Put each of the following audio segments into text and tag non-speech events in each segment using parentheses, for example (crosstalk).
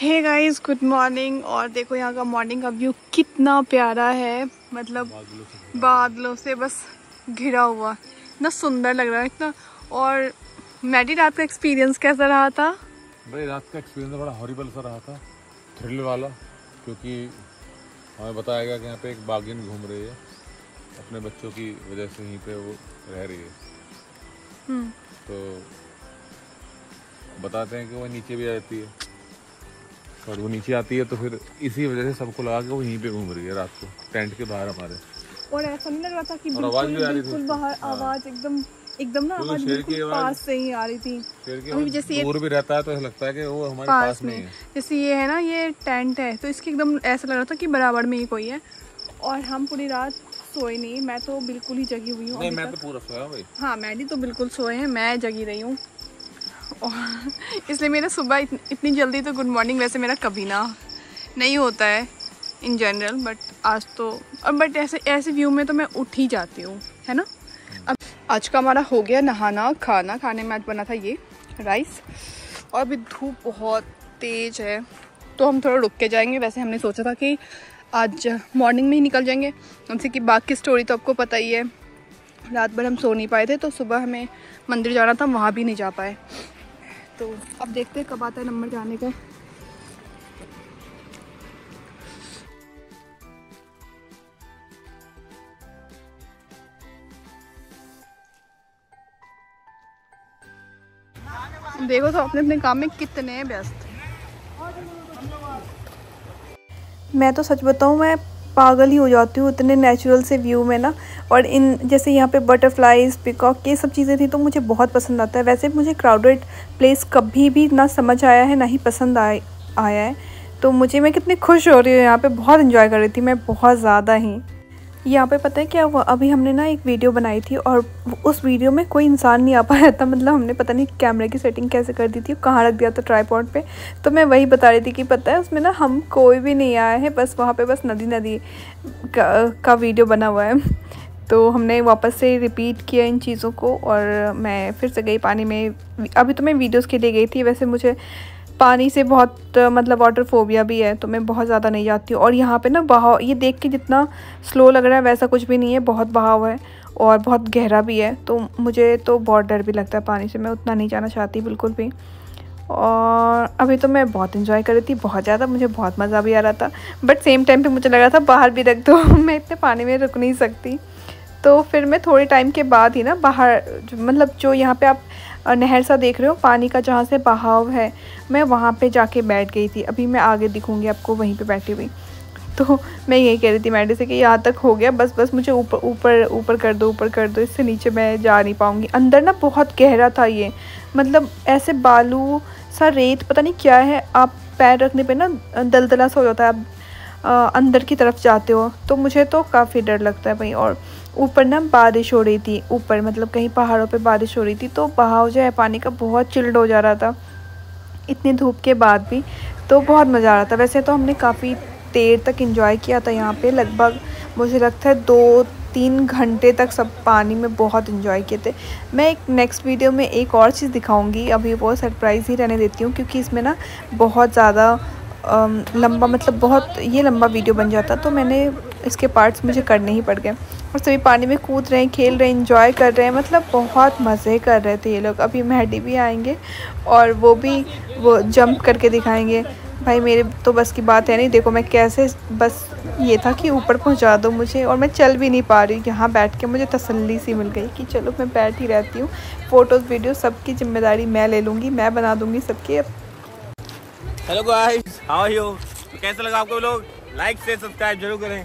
Hey guys good morning और देखो यहाँ का मॉर्निंग का व्यू कितना प्यारा है। मतलब बादलों से बस घिरा हुआ। इतना सुंदर लग रहा है इतना और मैडी रात का एक्सपीरियंस कैसा रहा था? भाई रात का एक्सपीरियंस बड़ा हॉरिबल सा रहा था। थ्रिल वाला क्योंकि हमें बताया गया कि यहाँ पे एक बागिन घूम रही है। अपने बच्चों की वजह से यहीं पे वो रह रही है। हम्म, तो बताते हैं कि वो नीचे भी आ जाती है। और वो नीचे आती है तो फिर इसी वजह से सबको लगा कि वो यहीं पे घूम रही है रात को टेंट के बाहर हमारे। और ऐसा नहीं लग रहा था कि बिल्कुल बिल्कुल बाहर हाँ। आवाज़ एकदम एकदम ना आवाज़ बिल्कुल पास से ही आ रही थी। अभी जैसे दूर भी रहता है तो ऐसा लगता है कि वो हमारे पास पास में है जैसे ये है ना ये टेंट है तो इसके एकदम ऐसा लग रहा था कि बराबर में ही कोई है। और हम पूरी रात सोए नहीं मैं तो बिल्कुल ही जगी हुई हूँ मैं। तो पूरा सोया भाई। हाँ मैडी तो बिल्कुल सोए हैं मैं जगी रही हूँ। (laughs) इसलिए मेरा सुबह इत, इतनी जल्दी तो गुड मॉर्निंग वैसे मेरा कभी ना नहीं होता है इन जनरल बट आज तो और बट ऐसे ऐसे व्यू में तो मैं उठ ही जाती हूँ है ना? अब आज का हमारा हो गया नहाना खाना खाने में आज बना था ये राइस और अभी धूप बहुत तेज है तो हम थोड़ा रुक के जाएँगे। वैसे हमने सोचा था कि आज मॉर्निंग में ही निकल जाएँगे। हमसे कि बाकी स्टोरी तो आपको पता ही है। रात भर हम सो नहीं पाए थे तो सुबह हमें मंदिर जाना था वहाँ भी नहीं जा पाए। तो अब देखते हैं कब आता है नंबर जाने का। देखो तो अपने अपने काम में कितने व्यस्त। मैं तो सच बताऊँ, मैं पागल ही हो जाती हूँ इतने नेचुरल से व्यू में ना। और इन, जैसे यहाँ पे बटरफ्लाइज पिकॉक ये सब चीज़ें थी तो मुझे बहुत पसंद आता है। वैसे मुझे क्राउडेड प्लेस कभी भी ना समझ आया है, ना ही पसंद आए, आया है। तो मुझे, मैं कितनी खुश हो रही हूँ यहाँ पर बहुत इन्जॉय कर रही थी मैं, बहुत ज़्यादा ही। यहाँ पे पता है क्या हुआ? अभी हमने ना एक वीडियो बनाई थी और उस वीडियो में कोई इंसान नहीं आ पाया था। मतलब हमने पता नहीं कैमरे की सेटिंग कैसे कर दी थी कहाँ रख दिया था ट्राईपॉड पे। तो मैं वही बता रही थी कि पता है उसमें ना हम कोई भी नहीं आया है बस वहाँ पे बस नदी नदी का, का वीडियो बना हुआ है। तो हमने वापस से रिपीट किया इन चीज़ों को और मैं फिर से गई पानी में। अभी तो मैं वीडियोज़ के लिए गई थी वैसे मुझे पानी से बहुत मतलब वाटर फोबिया भी है तो मैं बहुत ज़्यादा नहीं जाती हूँ। और यहाँ पे ना बहाव, ये देख के जितना स्लो लग रहा है, वैसा कुछ भी नहीं है, बहुत बहाव है और बहुत गहरा भी है। तो मुझे तो बहुत डर भी लगता है पानी से, मैं उतना नहीं जाना चाहती बिल्कुल भी। और अभी तो मैं बहुत इन्जॉय कर रही थी, बहुत ज़्यादा, मुझे बहुत मज़ा भी आ रहा था। बट सेम टाइम पे मुझे लग रहा था बाहर भी रख दो, (laughs) मैं इतने पानी में रुक नहीं सकती। तो फिर मैं थोड़े टाइम के बाद ही ना बाहर मतलब जो यहाँ पे आप नहर सा देख रहे हो, पानी का जहाँ से बहाव है, मैं वहाँ पे जाके बैठ गई थी। अभी मैं आगे दिखूँगी आपको वहीं पे बैठी हुई तो मैं यही कह रही थी मैडम से कि यहाँ तक हो गया, बस बस मुझे ऊपर ऊपर ऊपर कर दो, ऊपर कर दो, इससे नीचे मैं जा नहीं पाऊँगी। अंदर ना बहुत गहरा था ये। मतलब ऐसे बालू सा रेत, पता नहीं क्या है, आप पैर रखने पे ना दलदला सा हो जाता है, आप अंदर की तरफ़ जाते हो तो मुझे तो काफ़ी डर लगता है भाई। और ऊपर ना बारिश हो रही थी, ऊपर मतलब कहीं पहाड़ों पे बारिश हो रही थी तो बहाव जो है पानी का बहुत चिल्ड हो जा रहा था। इतनी धूप के बाद भी तो बहुत मज़ा आ रहा था। वैसे तो हमने काफ़ी देर तक इंजॉय किया था यहाँ पे, लगभग मुझे लगता है दो तीन घंटे तक सब पानी में बहुत इंजॉय किए थे। मैं एक नेक्स्ट वीडियो में एक और चीज़ दिखाऊँगी, अभी वो सरप्राइज़ ही रहने देती हूँ, क्योंकि इसमें ना बहुत ज़्यादा लंबा मतलब बहुत ये लंबा वीडियो बन जाता तो मैंने इसके पार्ट्स मुझे करने ही पड़ गए। और सभी पानी में कूद रहे हैं, खेल रहे हैं इंजॉय कर रहे हैं। मतलब बहुत मज़े कर रहे थे ये लोग। अभी मेहडी भी आएँगे और वो भी वो जंप करके दिखाएँगे। भाई, मेरे तो बस की बात है नहीं। देखो, मैं कैसे बस ये था कि ऊपर पहुँचा दो मुझे और मैं चल भी नहीं पा रही यहाँ बैठ के मुझे तसल्ली सी मिल गई कि चलो, मैं बैठ ही रहती हूँ। फ़ोटोज़ वीडियो सबकी ज़िम्मेदारी मैं ले लूँगी, मैं बना दूँगी सबकी। Hello guys how are you कैसा लगा आपको लोग? लाइक से सब्सक्राइब ज़रूर करें।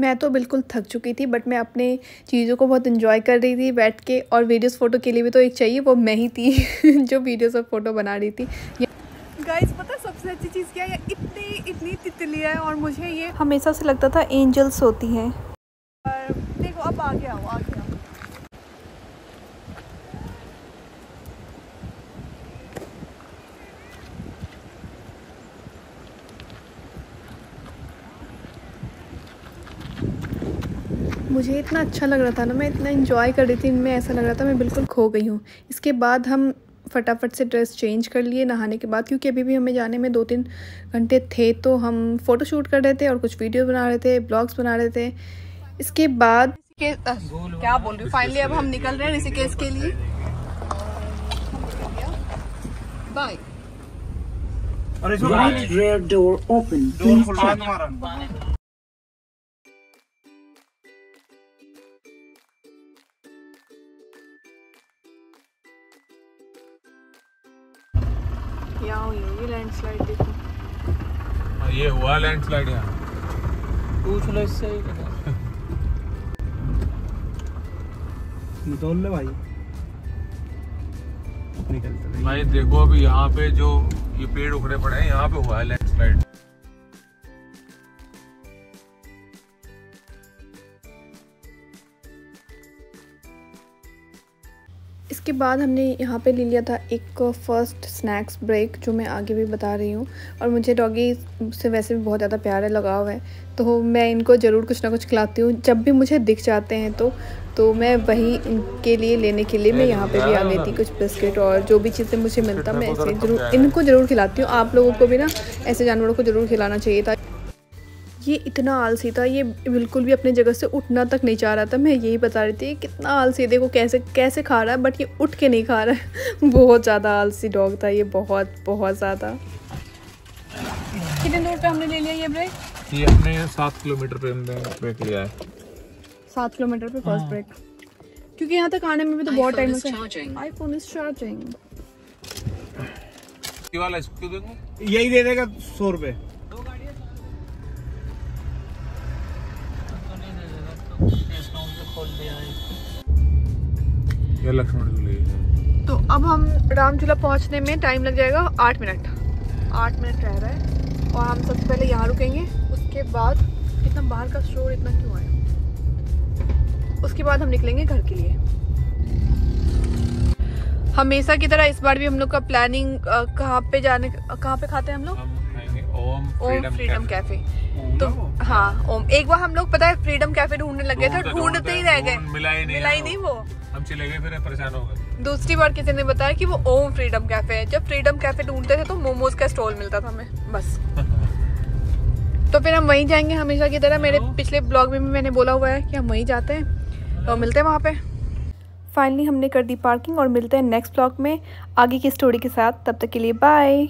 मैं तो बिल्कुल थक चुकी थी बट मैं अपने चीज़ों को बहुत इन्जॉय कर रही थी बैठ के और वीडियोस फ़ोटो के लिए भी तो एक चाहिए वो मैं ही थी (laughs) जो वीडियोस और फ़ोटो बना रही थी। गाइस पता सबसे अच्छी चीज़ क्या है? इतनी इतनी तितलियाँ और मुझे ये हमेशा से लगता था एंजल्स होती हैं। और देखो अब आगे आओ आगे। मुझे इतना अच्छा लग रहा था ना मैं इतना इन्जॉय कर रही थी इनमें ऐसा लग रहा था मैं बिल्कुल खो गई हूँ। इसके बाद हम फटाफट से ड्रेस चेंज कर लिए नहाने के बाद क्योंकि अभी भी हमें जाने में दो तीन घंटे थे तो हम फ़ोटो शूट कर रहे थे और कुछ वीडियो बना रहे थे ब्लॉग्स बना रहे थे। इसके बाद के क्या बोल रही हूँ? फाइनली अब हम निकल रहे हैं ऋषिकेश के लिए। Bye rear door open. Please check. यहाँ हुई होगी लैंडस्लाइड देखो। हाँ, ये हुआ लैंडस्लाइड यहाँ। पूछ लो इससे। निकल ले भाई। निकलते भाई देखो अभी यहाँ पे जो ये पेड़ उखड़े पड़े हैं यहाँ पे हुआ है लैंडस्लाइड इसके बाद हमने यहाँ पे ले लिया था एक फ़र्स्ट स्नैक्स ब्रेक जो मैं आगे भी बता रही हूँ। और मुझे डॉगी से वैसे भी बहुत ज़्यादा प्यार है लगाव है। तो मैं इनको ज़रूर कुछ ना कुछ खिलाती हूँ। जब भी मुझे दिख जाते हैं तो तो मैं वही इनके लिए लेने के लिए मैं यहाँ पे भी आ गई थी कुछ बिस्किट और जो भी चीज़ें मुझे मिलता मैं ऐसे ज़रूर इनको ज़रूर खिलाती हूँ। आप लोगों को भी ना ऐसे जानवरों को ज़रूर खिलाना चाहिए था। ये इतना आलसी था ये बिल्कुल भी अपनी जगह से उठना तक नहीं चाह रहा था। मैं यही बता रही थी कितना आलसी देखो कैसे कैसे खा रहा है बट ये उठ के नहीं खा रहा है। (laughs) बहुत ज़्यादा आलसी डॉग था ये बहुत बहुत ज़्यादा। कितने दूर पे हमने ले लिया ये ब्रेक ये हमने सात किलोमीटर पे हमने ब्रेक लिया है। सात किलोमीटर पे फ़र्स्ट ब्रेक क्योंकि यहाँ तक आने में भी तो बहुत टाइम लगता है। आई फ़ोन इज़ चार्जिंग ये वाला इसको देंगे यही दे देगा सौ रुपए। ये लक्ष्मण झूले तो अब हम रामझूला पहुँचने में टाइम लग जाएगा आठ मिनट। आठ मिनट रह रहा है और हम सबसे पहले यहाँ रुकेंगे। उसके बाद इतना बाहर का शोर इतना क्यों आया? उसके बाद हम निकलेंगे घर के लिए। हमेशा की तरह इस बार भी हम लोग का प्लानिंग कहाँ पे जाने कहाँ पे खाते हैं हम लोग? Om Om Freedom Cafe. तो हाँ ओम। एक बार हम लोग पता है फ्रीडम कैफ़े ढूँढने लगे थे ढूंढते- ढूंढते ही रह गए। मिला ही नहीं मिला ही नहीं। वो। हम चले गए फिर परेशान हो गए दूसरी बार किसी ने बताया कि वो ओम फ्रीडम कैफ़े है। जब फ्रीडम कैफ़े ढूंढते थे तो मोमोज का स्टॉल मिलता था हमें बस। तो फिर हम वहीं जाएँगे हमेशा की तरह। मेरे पिछले ब्लॉग में भी मैंने बोला हुआ है कि हम वहीं जाते हैं। तो मिलते हैं वहाँ पे। फाइनली हमने कर दी पार्किंग और मिलते हैं नेक्स्ट ब्लॉग में। आगे की स्टोरी के साथ। तब तक के लिए बाय